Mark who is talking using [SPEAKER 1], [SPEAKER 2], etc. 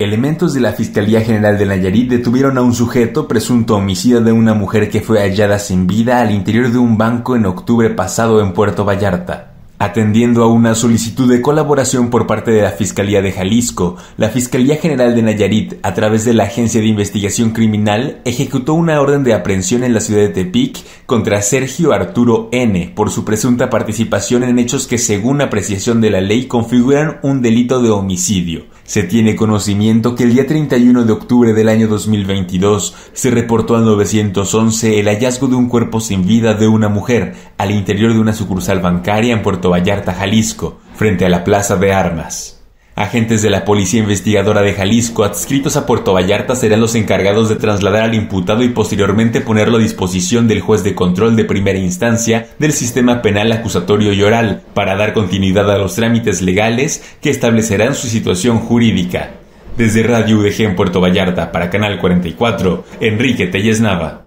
[SPEAKER 1] Elementos de la Fiscalía General de Nayarit detuvieron a un sujeto presunto homicida de una mujer que fue hallada sin vida al interior de un banco en octubre pasado en Puerto Vallarta. Atendiendo a una solicitud de colaboración por parte de la Fiscalía de Jalisco, la Fiscalía General de Nayarit, a través de la Agencia de Investigación Criminal, ejecutó una orden de aprehensión en la ciudad de Tepic contra Sergio Arturo N. por su presunta participación en hechos que, según apreciación de la ley, configuran un delito de homicidio. Se tiene conocimiento que el día 31 de octubre del año 2022 se reportó al 911 el hallazgo de un cuerpo sin vida de una mujer al interior de una sucursal bancaria en Puerto Vallarta, Jalisco, frente a la Plaza de Armas. Agentes de la Policía Investigadora de Jalisco adscritos a Puerto Vallarta serán los encargados de trasladar al imputado y posteriormente ponerlo a disposición del juez de control de primera instancia del sistema penal acusatorio y oral para dar continuidad a los trámites legales que establecerán su situación jurídica. Desde Radio UDG en Puerto Vallarta para Canal 44, Enrique Telles Nava.